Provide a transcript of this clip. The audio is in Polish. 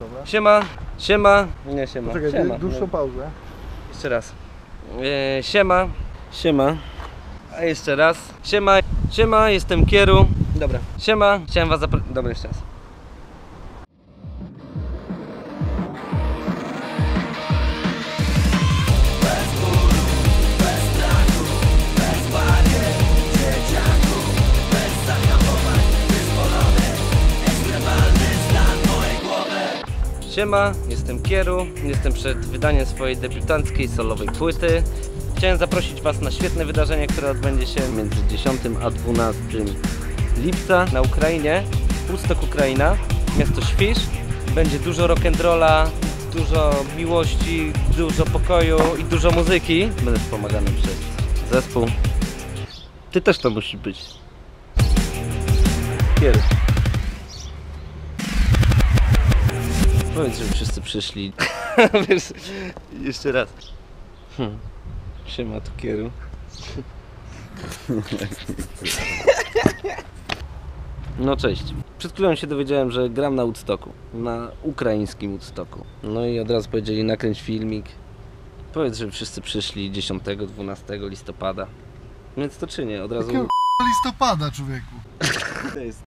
dobra. Siema, siema, nie siema, Poczekaj, siema. dłuższą pauzę. Jeszcze raz. E, siema, siema. A jeszcze raz. Siema, siema, jestem Kieru. Dobra. Siema, chciałem was zaprosić. Dobra, jeszcze raz. Siema, jestem Kieru, jestem przed wydaniem swojej debiutanckiej solowej płyty. Chciałem zaprosić Was na świetne wydarzenie, które odbędzie się między 10 a 12 lipca na Ukrainie. Pustok Ukraina, miasto Świsz. Będzie dużo rock'n'rolla, dużo miłości, dużo pokoju i dużo muzyki. Będę wspomagany przez zespół. Ty też to musisz być. Kieru. Powiedz, żeby wszyscy przyszli. Wiesz, jeszcze raz. Hmm. Siema, tu kieru. No cześć. Przed chwilą się dowiedziałem, że gram na Woodstocku. Na ukraińskim Woodstocku. No i od razu powiedzieli nakręć filmik. Powiedz, żeby wszyscy przyszli 10-12 listopada. Więc to czynię, od razu... Jakiego listopada, człowieku? To jest